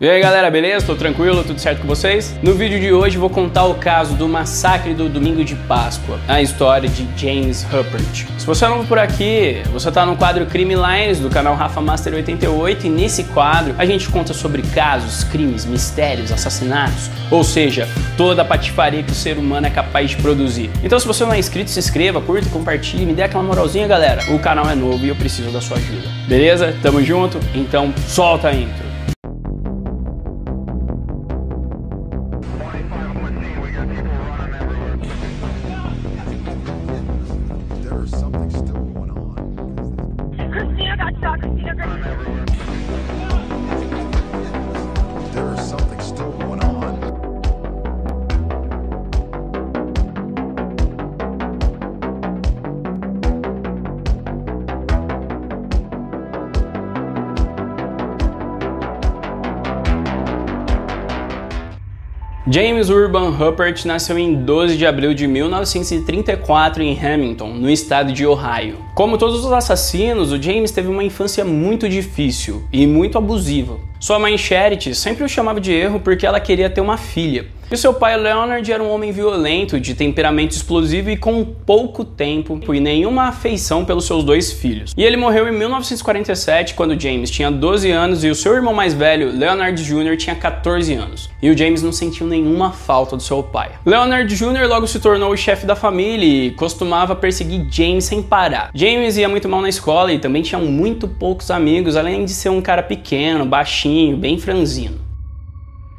E aí galera, beleza? Tô tranquilo? Tudo certo com vocês? No vídeo de hoje vou contar o caso do massacre do domingo de Páscoa, a história de James Ruppert. Se você é novo por aqui, você tá no quadro Crime Lines do canal Rafa Master 88 e nesse quadro a gente conta sobre casos, crimes, mistérios, assassinatos, ou seja, toda a patifaria que o ser humano é capaz de produzir. Então se você não é inscrito, se inscreva, curta, compartilhe, me dê aquela moralzinha galera. O canal é novo e eu preciso da sua ajuda. Beleza? Tamo junto? Então solta a intro. James Urban Ruppert nasceu em 12 de abril de 1934 em Hamilton, no estado de Ohio. Como todos os assassinos, o James teve uma infância muito difícil e muito abusiva. Sua mãe Charity sempre o chamava de erro porque ela queria ter uma filha. E seu pai Leonard era um homem violento, de temperamento explosivo e com pouco tempo e nenhuma afeição pelos seus dois filhos. E ele morreu em 1947, quando James tinha 12 anos e o seu irmão mais velho, Leonard Jr., tinha 14 anos. E o James não sentiu nenhuma falta do seu pai. Leonard Jr. logo se tornou o chefe da família e costumava perseguir James sem parar. James ia muito mal na escola e também tinha muito poucos amigos, além de ser um cara pequeno, baixinho, bem franzino.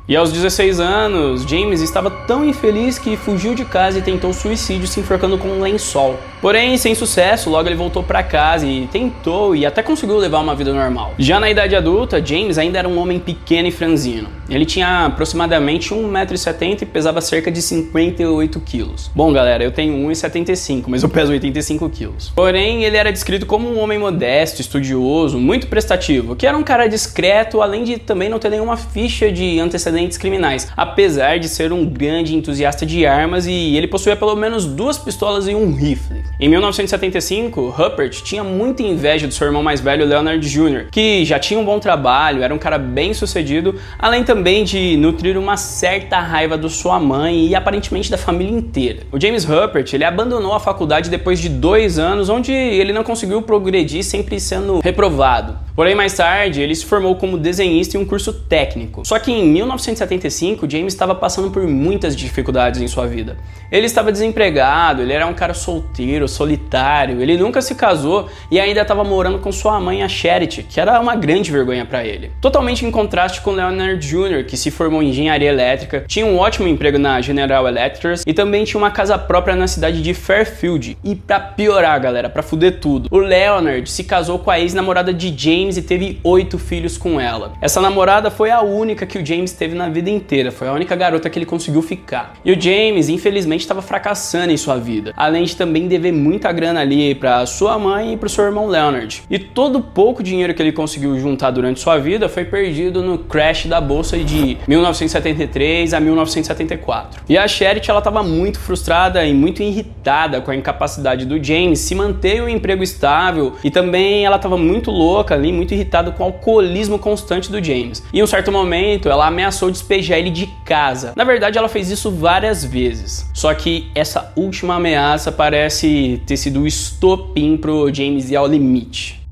E aos 16 anos, James estava tão infeliz que fugiu de casa e tentou suicídio se enforcando com um lençol. Porém, sem sucesso, logo ele voltou para casa e tentou e até conseguiu levar uma vida normal. Já na idade adulta, James ainda era um homem pequeno e franzino. Ele tinha aproximadamente 1,70m e pesava cerca de 58 quilos. Bom, galera, eu tenho 1,75, mas eu peso 85 quilos. Porém, ele era descrito como um homem modesto, estudioso, muito prestativo, que era um cara discreto, além de também não ter nenhuma ficha de antecedentes criminais, apesar de ser um grande entusiasta de armas e ele possuía pelo menos duas pistolas e um rifle. Em 1975, Ruppert tinha muita inveja do seu irmão mais velho, Leonard Jr., que já tinha um bom trabalho, era um cara bem sucedido, além também de nutrir uma certa raiva da sua mãe e aparentemente da família inteira. O James Ruppert ele abandonou a faculdade depois de dois anos, onde ele não conseguiu progredir, sempre sendo reprovado. Porém, mais tarde, ele se formou como desenhista em um curso técnico. Só que em 1975, James estava passando por muitas dificuldades em sua vida. Ele estava desempregado, ele era um cara solteiro, solitário, ele nunca se casou e ainda estava morando com sua mãe, a Charity, que era uma grande vergonha para ele. Totalmente em contraste com Leonard Jr., que se formou em engenharia elétrica, tinha um ótimo emprego na General Electric e também tinha uma casa própria na cidade de Fairfield. E para piorar, galera, para fuder tudo, o Leonard se casou com a ex-namorada de James e teve oito filhos com ela. Essa namorada foi a única que o James teve na vida inteira, foi a única garota que ele conseguiu ficar. E o James, infelizmente, estava fracassando em sua vida, além de também dever muita grana ali para sua mãe e para o seu irmão Leonard. E todo pouco dinheiro que ele conseguiu juntar durante sua vida foi perdido no crash da bolsa de 1973 a 1974. E a Charity ela estava muito frustrada e muito irritada com a incapacidade do James se manter um emprego estável e também ela estava muito louca ali, muito irritada com o alcoolismo constante do James. E em um certo momento, ela ameaçou despejar ele de casa. Na verdade, ela fez isso várias vezes. Só que essa última ameaça parece ter sido o estopim pro James ir ao limite.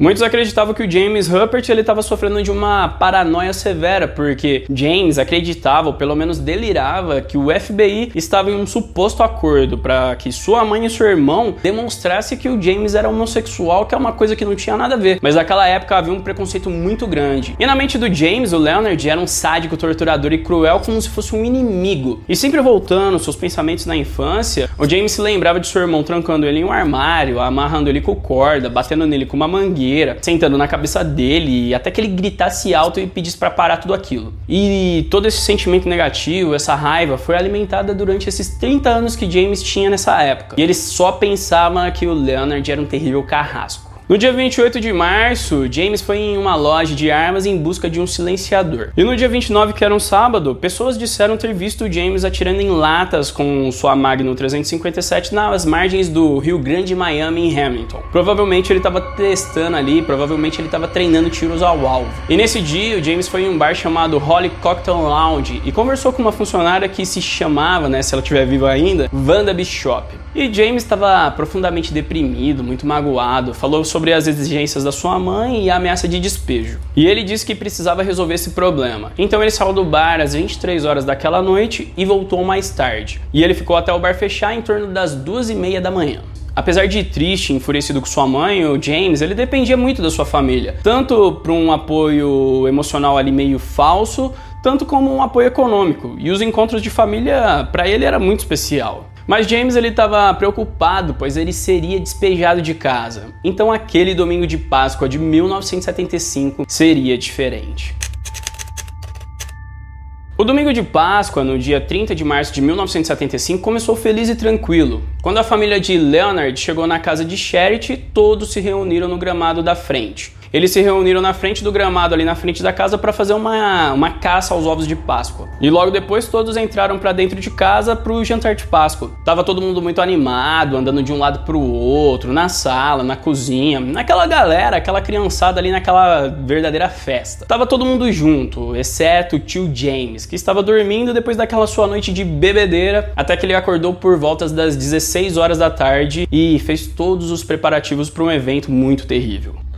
Muitos acreditavam que o James Ruppert ele estava sofrendo de uma paranoia severa, porque James acreditava, ou pelo menos delirava, que o FBI estava em um suposto acordo para que sua mãe e seu irmão demonstrassem que o James era homossexual, que é uma coisa que não tinha nada a ver. Mas naquela época havia um preconceito muito grande. E na mente do James, o Leonard era um sádico, torturador e cruel, como se fosse um inimigo. E sempre voltando seus pensamentos na infância, o James se lembrava de seu irmão trancando ele em um armário, amarrando ele com corda, batendo nele com uma mangueira sentando na cabeça dele, até que ele gritasse alto e pedisse para parar tudo aquilo. E todo esse sentimento negativo, essa raiva, foi alimentada durante esses 30 anos que James tinha nessa época. E ele só pensava que o Leonard era um terrível carrasco. No dia 28 de março, James foi em uma loja de armas em busca de um silenciador. E no dia 29, que era um sábado, pessoas disseram ter visto James atirando em latas com sua Magnum 357 nas margens do Rio Grande, Miami, em Hamilton. Provavelmente ele estava testando ali, provavelmente ele estava treinando tiros ao alvo. E nesse dia, o James foi em um bar chamado Holly Cocktail Lounge e conversou com uma funcionária que se chamava, né, se ela estiver viva ainda, Wanda Bishop. E James estava profundamente deprimido, muito magoado, falou sobre as exigências da sua mãe e a ameaça de despejo. E ele disse que precisava resolver esse problema. Então ele saiu do bar às 23 horas daquela noite e voltou mais tarde. E ele ficou até o bar fechar em torno das duas e meia da manhã. Apesar de triste e enfurecido com sua mãe, o James, ele dependia muito da sua família, tanto para um apoio emocional ali meio falso, tanto como um apoio econômico. E os encontros de família para ele era muito especial. Mas James ele estava preocupado, pois ele seria despejado de casa. Então aquele domingo de Páscoa de 1975 seria diferente. O domingo de Páscoa, no dia 30 de março de 1975, começou feliz e tranquilo. Quando a família de Leonard chegou na casa de Charity, todos se reuniram no gramado da frente. Eles se reuniram na frente do gramado, ali na frente da casa, para fazer uma, uma caça aos ovos de Páscoa. E logo depois todos entraram para dentro de casa para o jantar de Páscoa. Tava todo mundo muito animado, andando de um lado para o outro, na sala, na cozinha, naquela galera, aquela criançada ali naquela verdadeira festa. Tava todo mundo junto, exceto o tio James, que estava dormindo depois daquela sua noite de bebedeira, até que ele acordou por voltas das 16 horas da tarde e fez todos os preparativos para um evento muito terrível.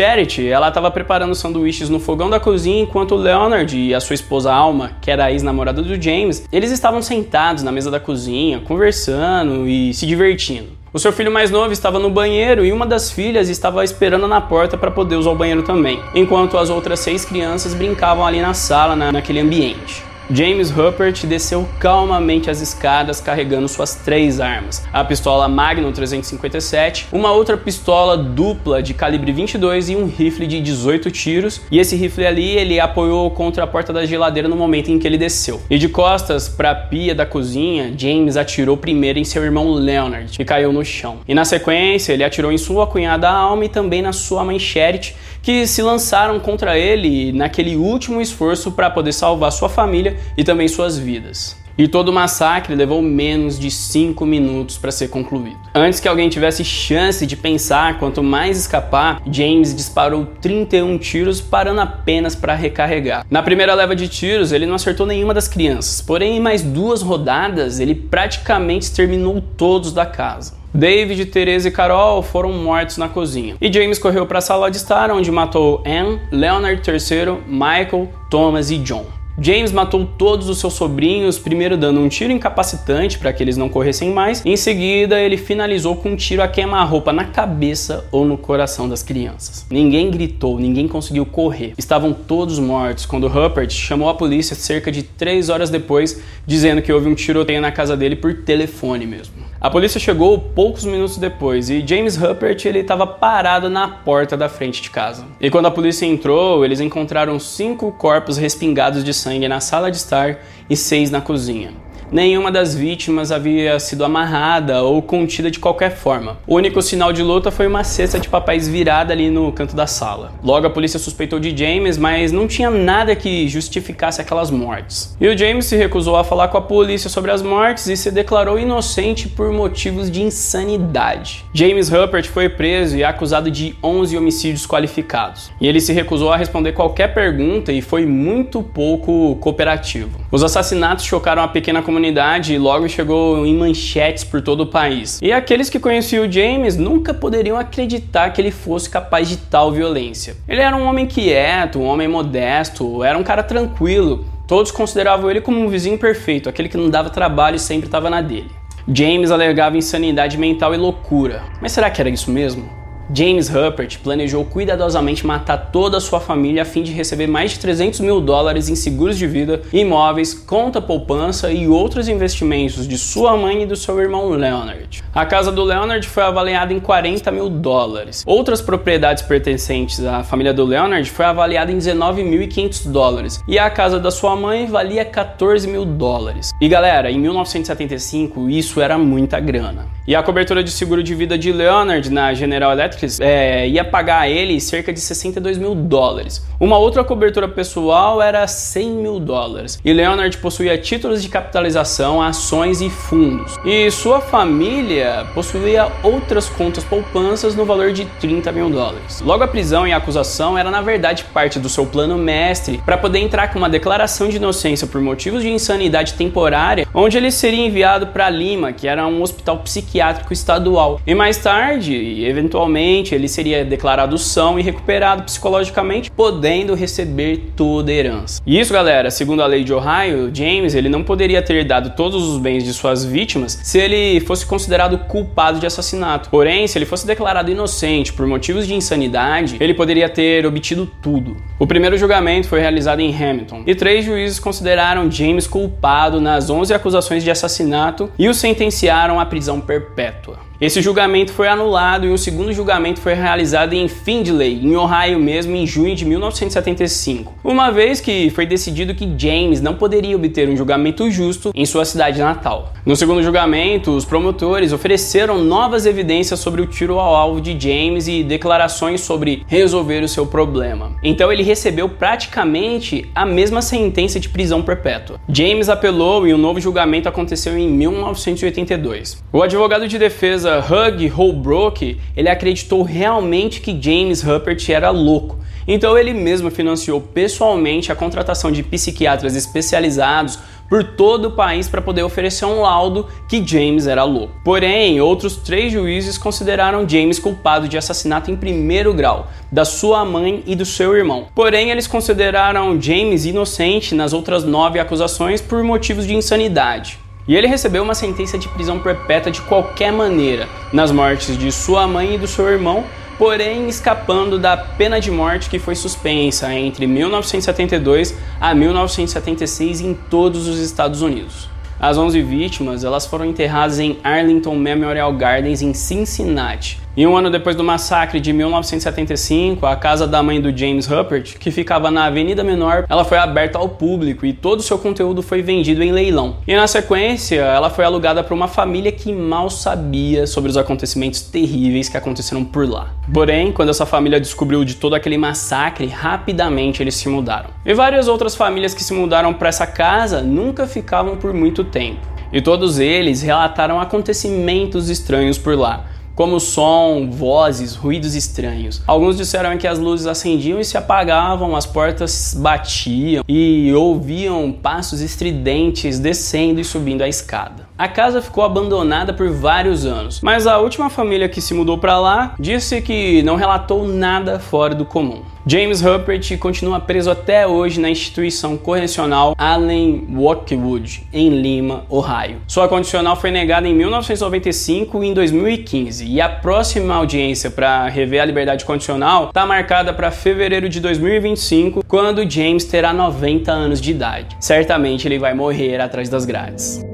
Charity, ela estava preparando sanduíches no fogão da cozinha enquanto Leonard e a sua esposa Alma, que era a ex-namorada do James, eles estavam sentados na mesa da cozinha, conversando e se divertindo. O seu filho mais novo estava no banheiro e uma das filhas estava esperando na porta para poder usar o banheiro também, enquanto as outras seis crianças brincavam ali na sala, na, naquele ambiente. James Rupert desceu calmamente as escadas carregando suas três armas: a pistola Magnum 357, uma outra pistola dupla de calibre 22 e um rifle de 18 tiros. E esse rifle ali ele apoiou contra a porta da geladeira no momento em que ele desceu. E de costas para a pia da cozinha, James atirou primeiro em seu irmão Leonard, que caiu no chão. E na sequência, ele atirou em sua cunhada Alma e também na sua mãe Charity, que se lançaram contra ele naquele último esforço para poder salvar sua família e também suas vidas. E todo o massacre levou menos de 5 minutos para ser concluído. Antes que alguém tivesse chance de pensar quanto mais escapar, James disparou 31 tiros, parando apenas para recarregar. Na primeira leva de tiros, ele não acertou nenhuma das crianças, porém, em mais duas rodadas, ele praticamente exterminou todos da casa. David, Teresa e Carol foram mortos na cozinha. E James correu para a sala de estar, onde matou Anne, Leonard III, Michael, Thomas e John. James matou todos os seus sobrinhos, primeiro dando um tiro incapacitante para que eles não corressem mais. Em seguida, ele finalizou com um tiro a queima-roupa na cabeça ou no coração das crianças. Ninguém gritou, ninguém conseguiu correr. Estavam todos mortos quando Rupert chamou a polícia cerca de três horas depois, dizendo que houve um tiroteio na casa dele por telefone mesmo. A polícia chegou poucos minutos depois e James Rupert ele estava parado na porta da frente de casa. E quando a polícia entrou, eles encontraram cinco corpos respingados de sangue na sala de estar e seis na cozinha. Nenhuma das vítimas havia sido amarrada ou contida de qualquer forma. O único sinal de luta foi uma cesta de papéis virada ali no canto da sala. Logo a polícia suspeitou de James, mas não tinha nada que justificasse aquelas mortes. E o James se recusou a falar com a polícia sobre as mortes e se declarou inocente por motivos de insanidade. James Rupert foi preso e acusado de 11 homicídios qualificados. E ele se recusou a responder qualquer pergunta e foi muito pouco cooperativo. Os assassinatos chocaram a pequena comunidade comunidade e logo chegou em manchetes por todo o país. E aqueles que conheciam o James nunca poderiam acreditar que ele fosse capaz de tal violência. Ele era um homem quieto, um homem modesto, era um cara tranquilo. Todos consideravam ele como um vizinho perfeito, aquele que não dava trabalho e sempre estava na dele. James alegava insanidade mental e loucura. Mas será que era isso mesmo? James Rupert planejou cuidadosamente matar toda a sua família a fim de receber mais de 300 mil dólares em seguros de vida, imóveis, conta poupança e outros investimentos de sua mãe e do seu irmão Leonard. A casa do Leonard foi avaliada em 40 mil dólares. Outras propriedades pertencentes à família do Leonard foi avaliada em 19.500 dólares e a casa da sua mãe valia 14 mil dólares. E galera, em 1975 isso era muita grana. E a cobertura de seguro de vida de Leonard na General Electric é, ia pagar a ele cerca de 62 mil dólares. Uma outra cobertura pessoal era 100 mil dólares. E Leonard possuía títulos de capitalização, ações e fundos. E sua família possuía outras contas poupanças no valor de 30 mil dólares. Logo, a prisão e a acusação era na verdade parte do seu plano mestre para poder entrar com uma declaração de inocência por motivos de insanidade temporária, onde ele seria enviado para Lima, que era um hospital psiquiátrico estadual. E mais tarde, eventualmente, ele seria declarado são e recuperado psicologicamente, podendo receber toda a herança. E isso, galera, segundo a lei de Ohio, James ele não poderia ter dado todos os bens de suas vítimas se ele fosse considerado culpado de assassinato. Porém, se ele fosse declarado inocente por motivos de insanidade, ele poderia ter obtido tudo. O primeiro julgamento foi realizado em Hamilton e três juízes consideraram James culpado nas 11 acusações de assassinato e o sentenciaram à prisão perpétua. Esse julgamento foi anulado e um segundo julgamento foi realizado em Findlay, em Ohio mesmo, em junho de 1975, uma vez que foi decidido que James não poderia obter um julgamento justo em sua cidade natal. No segundo julgamento, os promotores ofereceram novas evidências sobre o tiro ao alvo de James e declarações sobre resolver o seu problema. Então ele recebeu praticamente a mesma sentença de prisão perpétua. James apelou e um novo julgamento aconteceu em 1982. O advogado de defesa Hugh Holbrook, ele acreditou realmente que James Rupert era louco. Então ele mesmo financiou pessoalmente a contratação de psiquiatras especializados por todo o país para poder oferecer um laudo que James era louco. Porém, outros três juízes consideraram James culpado de assassinato em primeiro grau, da sua mãe e do seu irmão. Porém, eles consideraram James inocente nas outras nove acusações por motivos de insanidade. E ele recebeu uma sentença de prisão perpétua de qualquer maneira, nas mortes de sua mãe e do seu irmão, porém escapando da pena de morte que foi suspensa entre 1972 a 1976 em todos os Estados Unidos. As 11 vítimas elas foram enterradas em Arlington Memorial Gardens em Cincinnati, e um ano depois do massacre de 1975, a casa da mãe do James Rupert, que ficava na Avenida Menor, ela foi aberta ao público e todo o seu conteúdo foi vendido em leilão. E na sequência, ela foi alugada para uma família que mal sabia sobre os acontecimentos terríveis que aconteceram por lá. Porém, quando essa família descobriu de todo aquele massacre, rapidamente eles se mudaram. E várias outras famílias que se mudaram para essa casa nunca ficavam por muito tempo. E todos eles relataram acontecimentos estranhos por lá como som, vozes, ruídos estranhos. Alguns disseram que as luzes acendiam e se apagavam, as portas batiam e ouviam passos estridentes descendo e subindo a escada. A casa ficou abandonada por vários anos, mas a última família que se mudou para lá disse que não relatou nada fora do comum. James Rupert continua preso até hoje na instituição correcional Allen Walkwood, em Lima, Ohio. Sua condicional foi negada em 1995 e em 2015, e a próxima audiência para rever a liberdade condicional está marcada para fevereiro de 2025, quando James terá 90 anos de idade. Certamente ele vai morrer atrás das grades.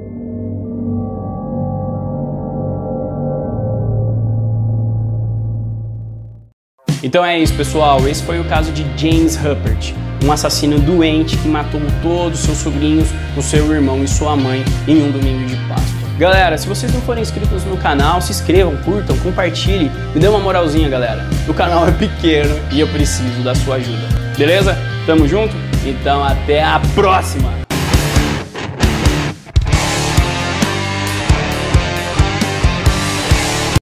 Então é isso, pessoal. Esse foi o caso de James Rupert, um assassino doente que matou todos os seus sobrinhos, o seu irmão e sua mãe em um domingo de Páscoa. Galera, se vocês não forem inscritos no canal, se inscrevam, curtam, compartilhem, me dê uma moralzinha, galera. O canal é pequeno e eu preciso da sua ajuda. Beleza? Tamo junto? Então até a próxima!